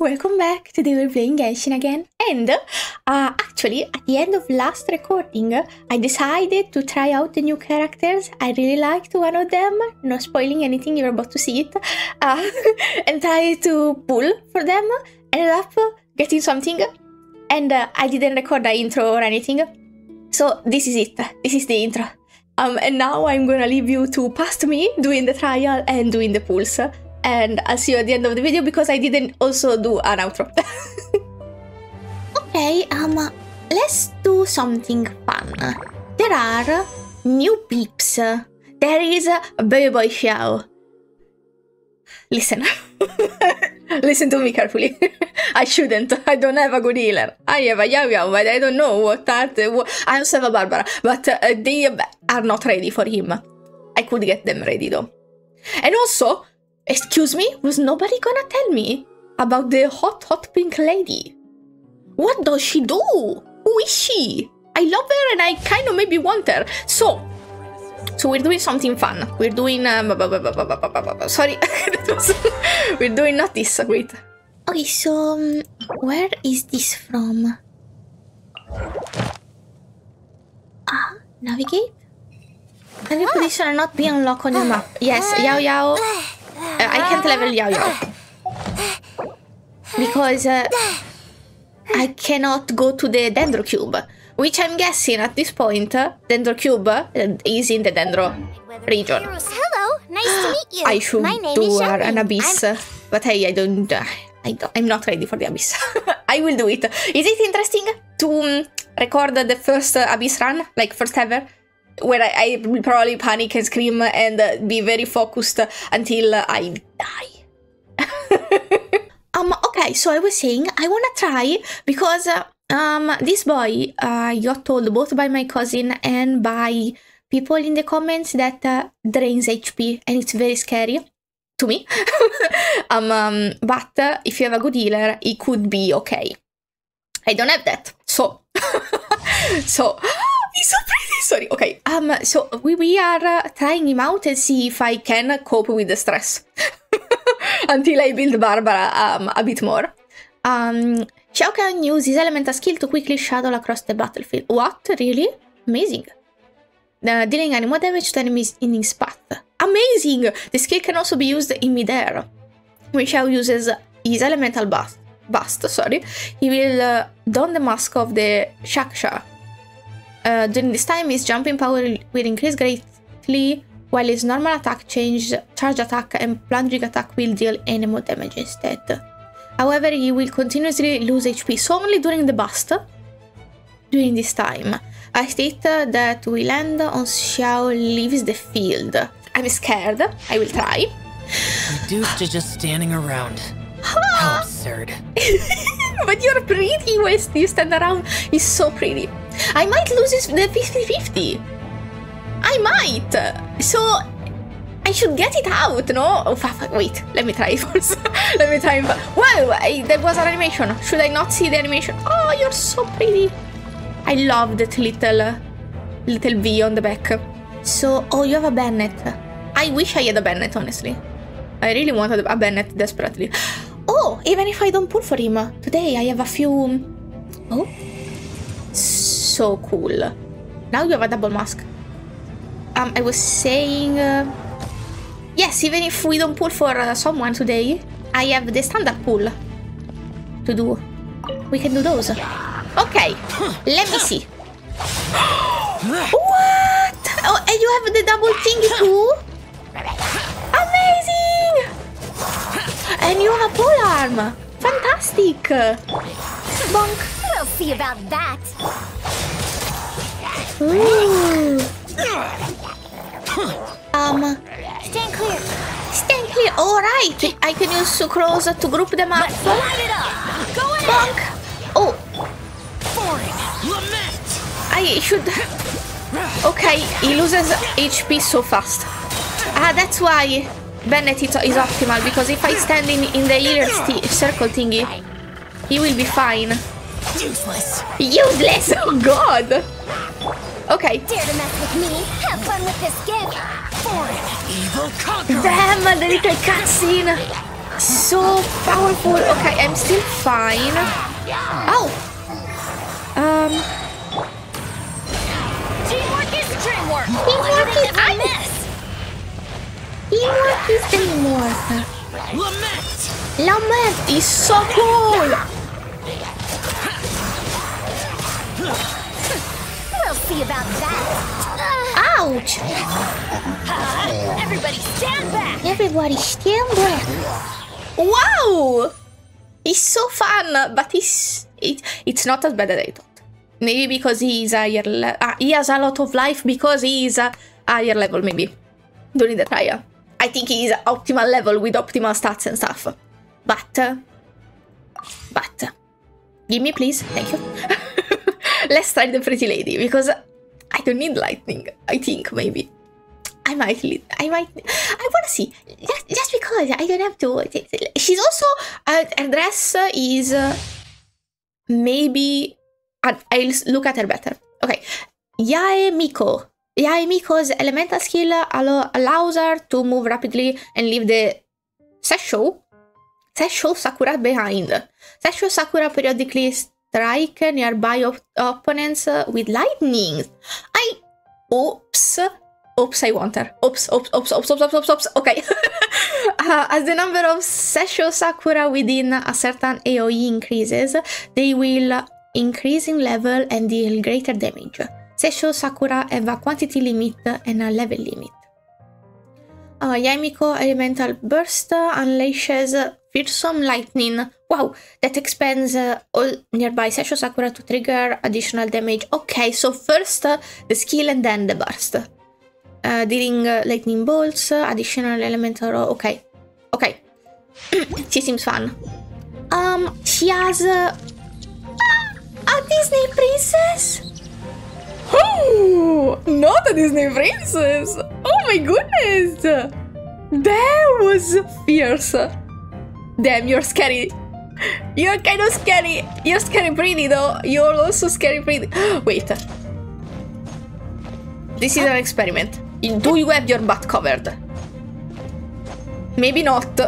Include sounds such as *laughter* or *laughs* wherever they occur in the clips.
welcome back. Today we're playing Genshin again. And uh, actually, at the end of last recording, I decided to try out the new characters. I really liked one of them, not spoiling anything, you're about to see it. Uh, *laughs* and try to pull for them. Ended up getting something, and uh, I didn't record the intro or anything. So this is it. This is the intro. Um, and now I'm gonna leave you to past me doing the trial and doing the pulse and I'll see you at the end of the video because I didn't also do an outro. *laughs* okay, um, let's do something fun. There are new peeps. There is a Baby Boy Xiao. Listen. *laughs* Listen to me carefully. *laughs* I shouldn't. I don't have a good healer. I have a Yao Yao, but I don't know what art. I also have a Barbara, but uh, they are not ready for him. I could get them ready though. And also, Excuse me? Was nobody gonna tell me about the hot, hot pink lady? What does she do? Who is she? I love her and I kind of maybe want her. So, so we're doing something fun. We're doing um, sorry, *laughs* we're doing not this. Wait. Okay, so um, where is this from? Ah, navigate. Can you please not be unlocked on the map? Yes, Yao Yao. Uh, I can't level Yao. Because uh, I cannot go to the Dendro Cube. Which I'm guessing at this point, uh, Dendro Cube uh, is in the Dendro region. Hello, nice to meet you. *gasps* I should My name do an abyss, I'm- but hey, I don't, uh, I don't. I'm not ready for the abyss. *laughs* I will do it. Is it interesting to um, record the first uh, abyss run, like first ever? Where I, I probably panic and scream and uh, be very focused until I die. um. Okay. So I was saying I wanna try because um this boy uh got told both by my cousin and by people in the comments that uh, drains HP and it's very scary to me. *laughs* um, um, but uh, if you have a good healer, it could be okay. I don't have that, so *laughs* so *gasps* so pretty. *laughs* Sorry. Okay. Um. So we we are uh, trying him out and see if I can cope with the stress *laughs* until I build Barbara um a bit more. Um. Xiao can use his elemental skill to quickly shadow across the battlefield. What? Really? Amazing. Uh, dealing more damage to enemies in his path. Amazing! The skill can also be used in midair. When Xiao uses his elemental bust, bust sorry, he will uh, don the mask of the Yaksha. Uh, during this time, his jumping power will increase greatly, while his normal attack, change, charge attack, and plunging attack will deal any more damage instead. However, he will continuously lose HP, so only during the bust during this time. I state that we land on Xiao leaves the field. I'm scared. I will try. Reduced to just standing around. How absurd. *laughs* but you're pretty when you stand around. He's so pretty. I might lose the 50-50. I might. So I should get it out, no? Oh, wait. Let me try *laughs* first. let me try. Well, I, there was an animation. Should I not see the animation? Oh, you're so pretty. I love that little, little V on the back. So, oh, you have a Bennett. I wish I had a Bennett, honestly. I really wanted a Bennett desperately. Oh, even if I don't pull for him, today I have a few. Oh, so cool. Now you have a double mask. Um, I was saying. Uh, yes, even if we don't pull for uh, someone today, I have the standard pull to do. We can do those. Okay, let me see. *gasps* What? Oh, and you have the double thingy too? And you have a pole arm. Fantastic. Bonk. We'll see about that. Ooh. Um, Stand clear. stand clear. All right. I can use sucrose to group them up. Let's Light it up. Go in. Bonk. Oh, Lament! I should. Okay, he loses HP so fast. Ah, that's why Bennett is is optimal because if I stand in, in the healer sti- circle thingy, he will be fine. Useless. Useless! Oh god! Okay. Dare to mess with me? Have fun with this gift. Evil conqueror. Damn, the little cutscene! so powerful. Okay, I'm still fine. Oh. Um. Teamwork is dreamwork. Teamwork is I I miss. Teamwork is. Lament! Lament is so cool. We'll see about that. Ouch. Everybody stand back. Everybody stand back. Wow. He's so fun, but he's it, it's not as bad as I thought. Maybe because he's higher. Ah, he has a lot of life because he is a higher level. Maybe during the trial. I think he is optimal level with optimal stats and stuff. But, uh, but, uh, give me please, thank you. *laughs* Let's try the pretty lady because I don't need lightning. I think maybe I might. li- I might. I want to see just, just because I don't have to. She's also uh, her dress is uh, maybe. I'll look at her better. Okay, Yae Miko. Yae Miko's elemental skill allow, allows her to move rapidly and leave the Sesshou Sesshou Sakura behind. Sesshou Sakura periodically strike nearby op- opponents with lightning. I. Oops. Oops, I want her. Oops, oops, oops, oops, oops, oops, oops, oops. Okay. *laughs* Uh, as the number of Sesshou Sakura within a certain AoE increases, they will increase in level and deal greater damage. Sesshou Sakura have a quantity limit and a level limit. Uh, Yae Miko Elemental Burst unleashes fearsome lightning. Wow, that expands uh, all nearby Sesshou Sakura to trigger additional damage. Okay, so first uh, the skill and then the burst. Uh, dealing uh, lightning bolts, uh, additional elemental. Okay, okay. *clears throat* she seems fun. Um, she has uh, a Disney princess. Oh, not a Disney princess! Oh my goodness! That was fierce. Damn, you're scary. You're kind of scary. You're scary pretty though. You're also scary pretty. *gasps* Wait. This is an experiment. Do you have your butt covered? Maybe not.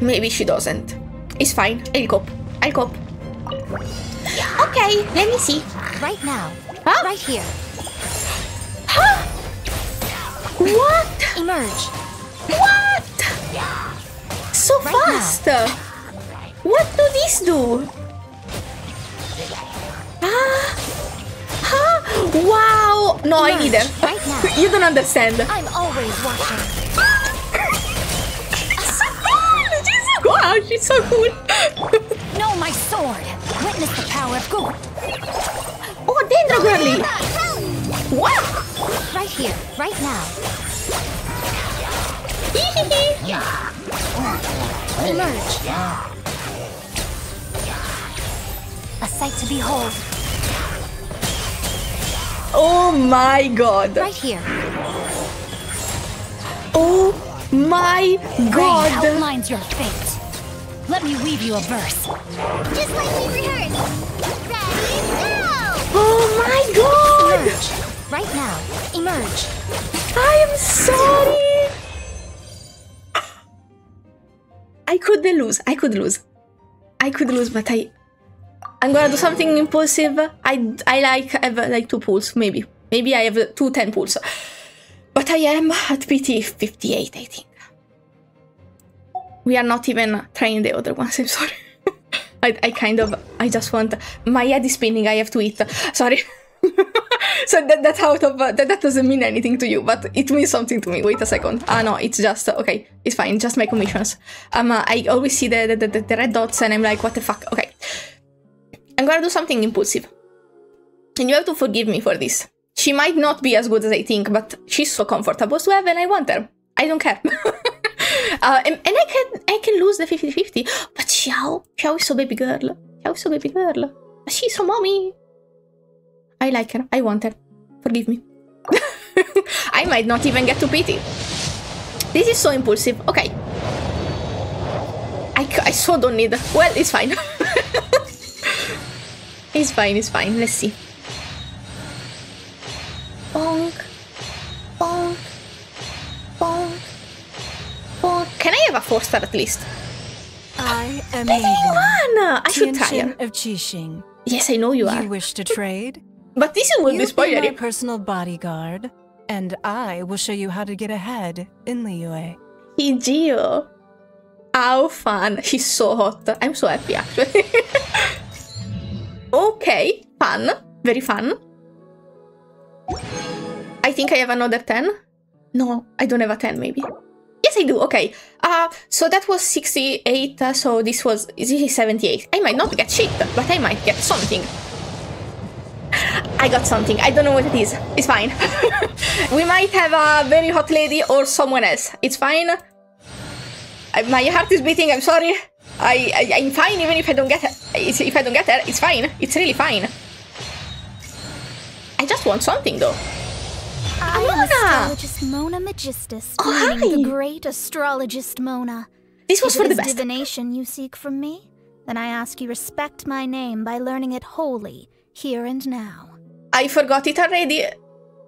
Maybe she doesn't. It's fine. I'll cope. I'll cope. Okay, let me see. Right now. Huh? Right here. Huh? What? Emerge. What? So Right now. fast! What do these do? Ah! Huh? Wow! No, I need them. Right now. *laughs* you don't understand. I'm always watching. *laughs* wow, she's so cool. *laughs* Know my sword. Witness the power of good. Oh, girly. What? Right here. Right now. Emerge. A sight to behold. oh my god. Right here. Oh my god. Rain outlines your fate. Let me weave you a verse. Just like we rehearsed. Ready! Oh my god. Emerge. Right now. Emerge. I am sorry. I could lose. I could lose. I could lose, but I. I'm gonna do something impulsive. I I like have uh, like two pulls, maybe. Maybe I have two ten pulls. But I am at PT 58, I think. We are not even trying the other ones. I'm sorry. I, I kind of I just want my head is spinning. I have to eat. Sorry. *laughs* so that, that's out of uh, that, that doesn't mean anything to you, but it means something to me. Wait a second. Ah no, it's just okay. It's fine. Just my commissions. Um, uh, I always see the the, the the red dots and I'm like, what the fuck? Okay, I'm gonna do something impulsive, and you have to forgive me for this. She might not be as good as I think, but she's so comfortable to have, and I want her. I don't care. *laughs* uh, and, and I can I can lose the 50-50, but Xiao, Xiao is so baby girl. Xiao is so baby girl. She's so mommy. I like her. I want her. Forgive me. *laughs* I might not even get to pity. This is so impulsive. Okay. I, I so don't need. Well, it's fine. *laughs* it's fine, it's fine. Let's see. Bonk. I four star at least? Amazing. Fun! I should try Tianquan of Qixing. Yes, I know you are. You wish to trade? But this will be You my personal bodyguard, and I will show you how to get ahead in Liyue. Hijio. How fun. She's so hot. I'm so happy actually. *laughs* okay, fun. Very fun. I think I have another 10. No, I don't have a 10 maybe. I do. Okay. Uh, so that was 68. uh, so this was this is 78. I might not get shit, but I might get something. *laughs* I got something. I don't know what it is. It's fine. *laughs* we might have a very hot lady or someone else. It's fine. I- my heart is beating. I'm sorry. I, I I'm fine even if I don't get her. If I don't get her, it's fine. It's really fine. I just want something though. I am Mona! astrologist Mona Megistus, Oh, meaning the great astrologist Mona. This was if for the is best. divination you seek from me, then I ask you respect my name by learning it wholly, here and now. I forgot it already.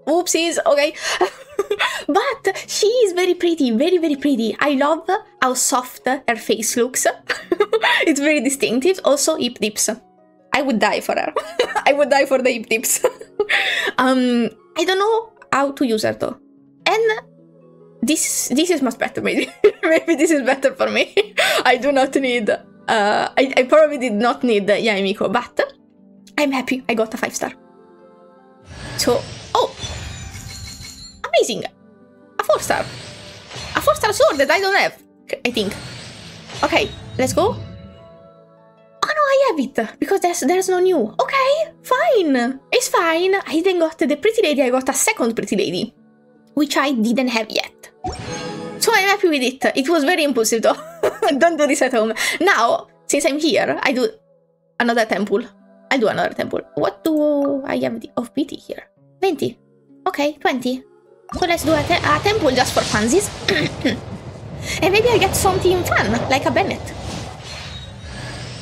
Oopsies. Okay. *laughs* but she is very pretty. Very very pretty. I love how soft her face looks. *laughs* it's very distinctive. Also hip dips. I would die for her. *laughs* I would die for the hip dips. um, I don't know how to use though. And this this is much better maybe. *laughs* maybe this is better for me. *laughs* I do not need. Uh, I, I probably did not need Yae Miko, but I'm happy. I got a five star. So, oh, amazing! A four star, a four star sword that I don't have. I think. Okay, let's go. I have it because there's there's no new. Okay, fine, it's fine. I then got the pretty lady. I got a second pretty lady, which I didn't have yet. So I'm happy with it. It was very impulsive though. *laughs* don't do this at home. Now, since I'm here, I do another temple. I'll do another temple. What do I have of pity here? 20. Okay, 20. So let's do a, te- a temple just for funsies. *coughs* and maybe I get something fun, like a Bennett.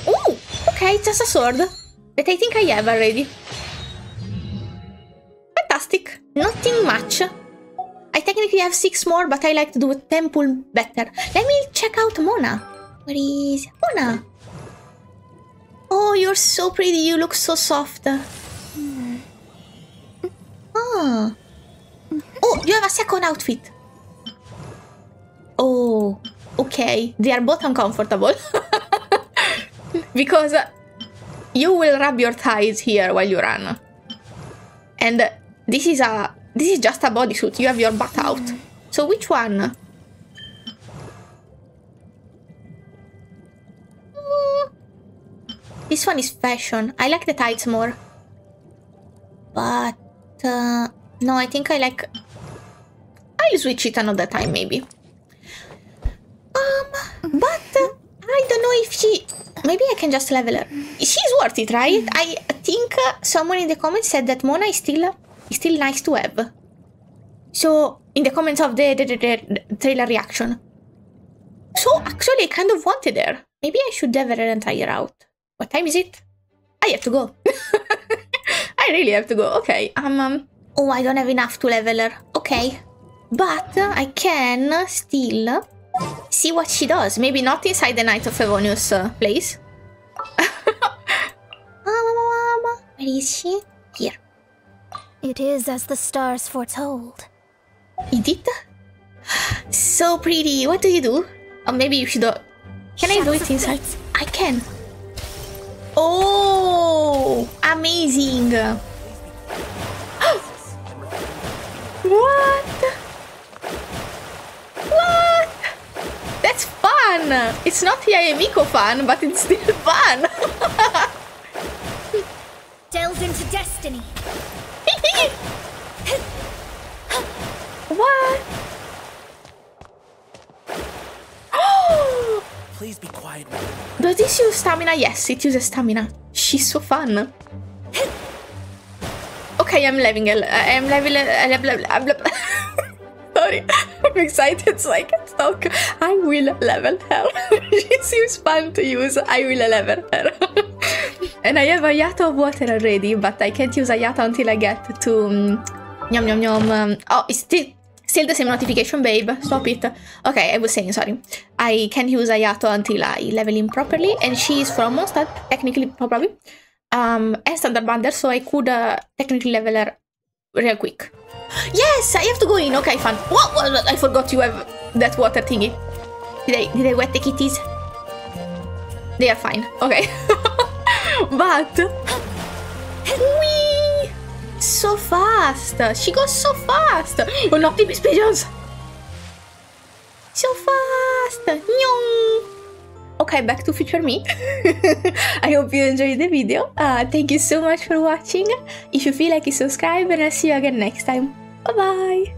Ooh, okay, just a sword. That I think I have already. Fantastic. Nothing much. I technically have six more, but I like to do a temple better. Let me check out Mona. Where is Mona? Oh, you're so pretty. You look so soft. Hmm. Ah. Oh, you have a second outfit. Oh, okay. They are both uncomfortable. *laughs* because uh, you will rub your thighs here while you run. And this is a this is just a bodysuit. You have your butt out. So which one? This one is fashion. I like the tights more. But uh, no, I think I like. I'll switch it another time, maybe. Um, but uh, I don't know if she. Maybe I can just level her. She's worth it, right? I think uh, someone in the comments said that Mona is still is still nice to have. So in the comments of the, the, the, the trailer reaction. So actually, I kind of wanted her. Maybe I should level her and try her out. What time is it? I have to go. *laughs* I really have to go. Okay. Um, um. Oh, I don't have enough to level her. Okay. But uh, I can still see what she does. Maybe not inside the Knight of Favonius uh, place. *laughs* Where is she? Here. It is as the stars foretold. Edith? So pretty. What do you do? Or maybe you should. Uh, can I do it inside? I can. Oh, amazing. *gasps* What? That's fun. It's not Yae Miko fun, but it's still fun. *laughs* Delved into destiny. what? *gasps* Please be quiet. Does this use stamina? Yes, it uses stamina. She's so fun. Okay, I'm leveling. I'm leveling. level- level- level- Sorry, *laughs* I'm excited, so I can't I will level her. *laughs* she seems fun to use. I will level her. *laughs* and I have a yacht of water already, but I can't use Ayato until I get to. Um, Yum yum yum. Um, oh, it's still. Still the same notification, babe. Stop it. Okay, I was saying, sorry. I can use Ayato until I level him properly, and she is from Mondstadt, technically, probably. Um, and Standard Bundle, so I could uh, technically level her real quick. *gasps* Yes, I have to go in. Okay, fun. What- I forgot you have that water thingy. Did I, did I wet the kitties? They are fine. Okay. *laughs* but... Whee! So fast! She goes so fast! Oh no, Optimus Pigeons! So fast! Nyong! Okay, back to future me. *laughs* I hope you enjoyed the video. Uh, thank you so much for watching. If you feel like it, subscribe and I'll see you again next time. Bye bye!